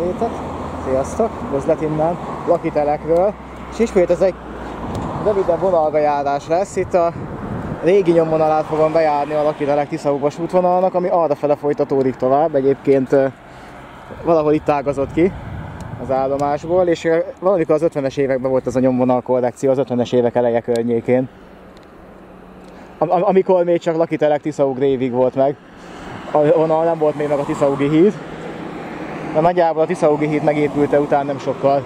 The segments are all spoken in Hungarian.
jelenlétet. Sziasztok! Üzlet innen, Lakitelekről. És ismét ez egy rövidebb vonalbejárás lesz. Itt a régi nyomvonalát fogom bejárni a Lakitelek Tiszaúvas útvonalnak, ami arra fele folytatódik tovább. Egyébként valahol itt ágazott ki az állomásból, és valamikor az 50-es években volt ez a nyomvonal kollekció, az 50-es évek eleje környékén. Am- amikor még csak Lakitelek Tiszaúg révig volt meg. Onnan nem volt még meg a Tiszaugi híd. De nagyjából a Tiszaugi híd megépülte után nem sokkal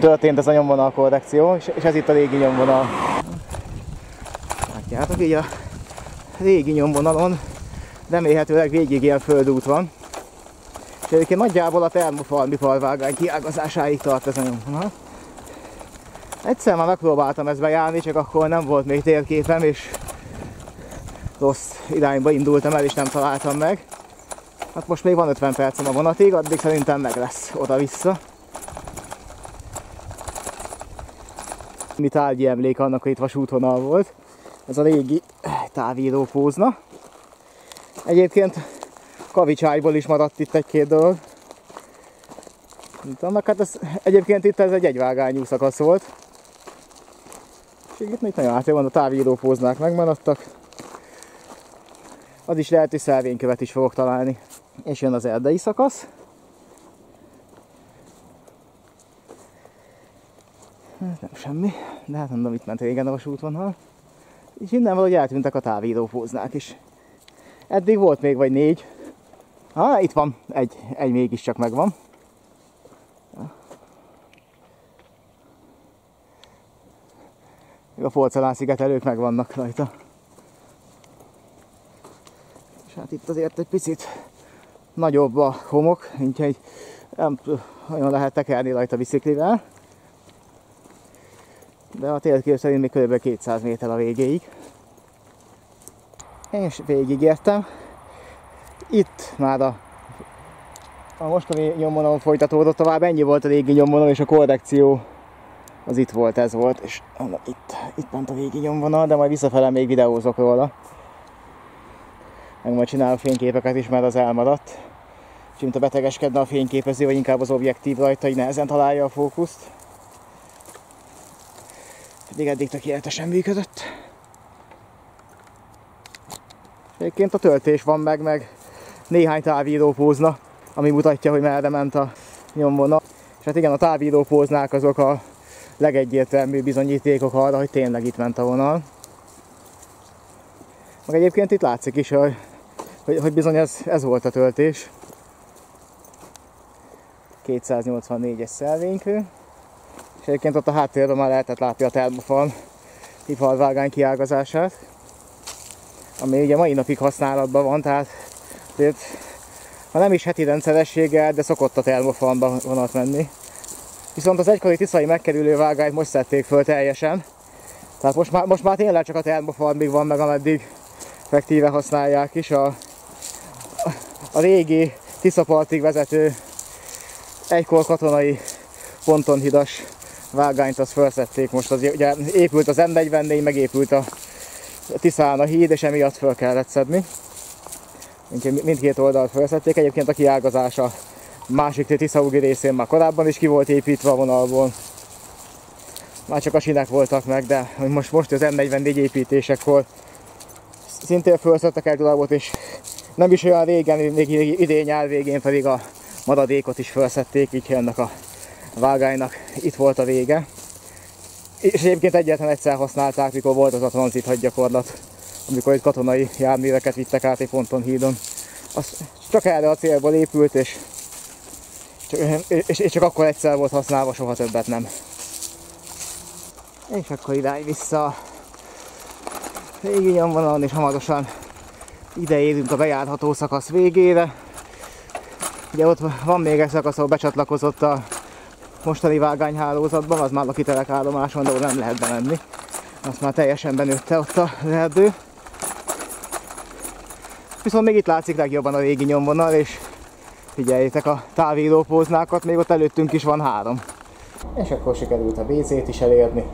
történt ez a nyomvonal korrekció, és ez itt a régi nyomvonal. Látjátok, így a régi nyomvonalon remélhetőleg végig ilyen földút van. És egyébként nagyjából a termofalmi falvágány kiágazásáig tart ez a nyomvonal. Egyszer már megpróbáltam ezt bejárni, csak akkor nem volt még térképem, és rossz irányba indultam el, és nem találtam meg. Hát most még van 50 percem a vonatig, addig szerintem meg lesz oda-vissza. Mi tárgyi emlék annak, hogy itt vasútvonal volt. Ez a régi távíró pózna. Egyébként kavicsájból is maradt itt egy-két dolog. Annak, hát ez, egyébként itt ez egy egyvágányú szakasz volt. És itt, itt nagyon átjön van, a távíró póznák megmaradtak. Az is lehet, hogy szelvénykövet is fogok találni. És jön az erdei szakasz. Ez nem semmi, de hát mondom, itt ment régen a vasútvonal. És innen valahogy eltűntek a távírópóznák is. Eddig volt még vagy négy. Ah, itt van, egy, egy mégiscsak megvan. A porcelán szigetelők meg vannak rajta. És hát itt azért egy picit nagyobb a homok, úgyhogy nem nagyon lehet tekerni rajta biciklivel. De a térkép szerint még kb. 200 méter a végéig. És végigértem. Itt már a, a mostani nyomvonalon folytatódott tovább, ennyi volt a régi nyomvonal, és a korrekció az itt volt, ez volt, és itt, itt ment a régi nyomvonal, de majd visszafele még videózok róla. Meg majd csinálok fényképeket is, mert az elmaradt. És mint a betegeskedne a fényképező, vagy inkább az objektív rajta, így nehezen találja a fókuszt. Pedig eddig tökéletesen működött. Egyébként a töltés van meg, meg néhány távíró pózna, ami mutatja, hogy merre ment a nyomvonal. És hát igen, a távíró póznák azok a legegyértelműbb bizonyítékok arra, hogy tényleg itt ment a vonal. Meg egyébként itt látszik is, hogy, hogy, hogy bizony ez, ez volt a töltés. 284-es szelvénykő. És egyébként ott a háttérben már lehetett látni a termofal iparvágány kiágazását. Ami ugye mai napig használatban van, tehát azért, ha nem is heti rendszerességgel, de szokott a termofalba vonat menni. Viszont az egykori tiszai megkerülő vágányt most szedték föl teljesen. Tehát most már, most már tényleg csak a termofalmig van meg, ameddig effektíve használják is. A, a régi Tiszapartig vezető egykor katonai pontonhidas vágányt azt felszették most. Az, ugye épült az M44, megépült a Tiszán a híd, és emiatt föl kellett szedni. Mindkét oldalt felszették. Egyébként a kiágazása másik Tiszaugi részén már korábban is ki volt építve a vonalból. Már csak a sinek voltak meg, de most, most az M44 építésekor szintén felszettek egy darabot, és nem is olyan régen, még idén nyár végén pedig a maradékot is felszették, így ennek a vágánynak itt volt a vége. És egyébként egyetlen egyszer használták, mikor volt az a tranzit hadgyakorlat, amikor itt katonai járműveket vittek át egy ponton hídon. Az csak erre a célból épült, és és, és csak akkor egyszer volt használva, soha többet nem. És akkor idáig vissza régi nyomvonalon, és hamarosan ide érünk a bejárható szakasz végére. Ugye ott van még egy szakasz, ahol becsatlakozott a mostani vágányhálózatban, az már a kitelek állomáson, de nem lehet bemenni. Azt már teljesen benőtte ott a erdő. Viszont még itt látszik legjobban a régi nyomvonal, és figyeljétek a távíró póznákat, még ott előttünk is van három. És akkor sikerült a BC-t is elérni.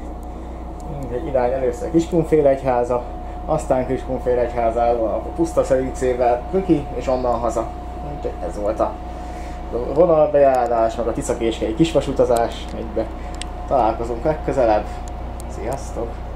Irány először Kiskunfélegyháza, aztán Kiskunfélegyházáról a puszta szerincével Köki, és onnan haza. Úgyhogy ez volt a vonalbejárás, meg a Tiszakéskei kisvasutazás egybe. Találkozunk legközelebb. Sziasztok!